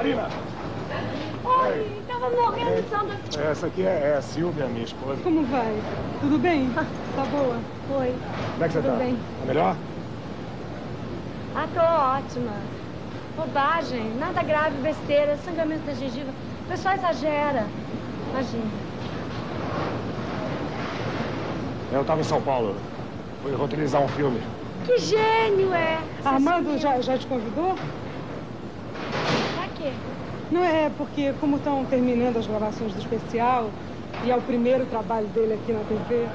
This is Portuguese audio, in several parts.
Marina! Oi, tava morrendo de saudade. Essa aqui é, é a Silvia, minha esposa. Como vai? Tudo bem? Tá boa? Oi. Como é que você Tudo tá? bem. Tá melhor? Ah, tô ótima. Bobagem, nada grave, besteira, sangramento da gengiva. O pessoal exagera. Imagina. Eu tava em São Paulo. Fui roteirizar um filme. Que gênio é! Armando já, já te convidou? Quê? Não é porque, como estão terminando as gravações do especial e é o primeiro trabalho dele aqui na TV,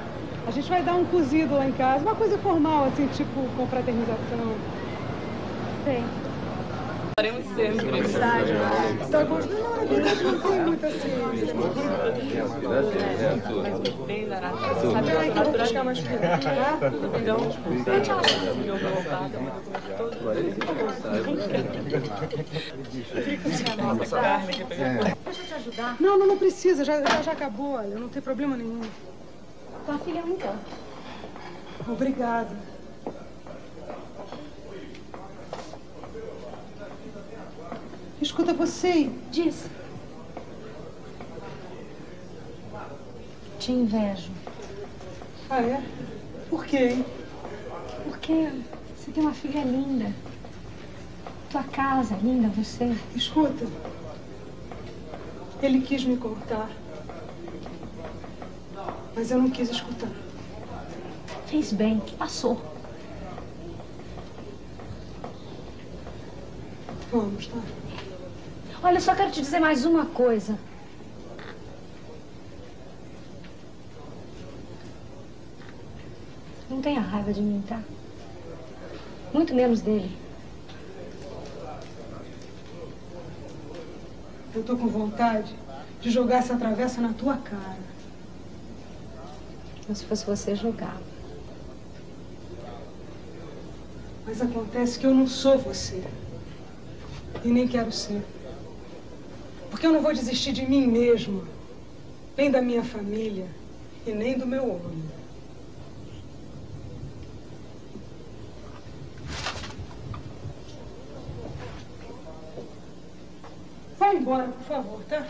a gente vai dar um cozido lá em casa, uma coisa formal, assim, tipo confraternização. Sei. Faremos sempre. Tá gostando? Não, não tem muito assim. Bem sabe que eu vou buscar mais Então, onde ela conseguiu colocar? Deixa eu te ajudar. Não, não, não precisa, já, já, já acabou, olha, não tem problema nenhum. Tua filha não tá. Obrigada. Escuta você, Diz. Te invejo. ah é? Por quê, hein? Porque você tem uma filha linda. Tua casa linda, você. Escuta, ele quis me contar, mas eu não quis escutar. Fez bem, passou. Vamos, tá? Olha, eu só quero te dizer mais uma coisa. Não tenha raiva de mim, tá? Muito menos dele. Eu tô com vontade de jogar essa travessa na tua cara. Mas se fosse você, jogava. Mas acontece que eu não sou você. E nem quero ser. Porque eu não vou desistir de mim mesma, nem da minha família e nem do meu homem. Embora, por favor, tá?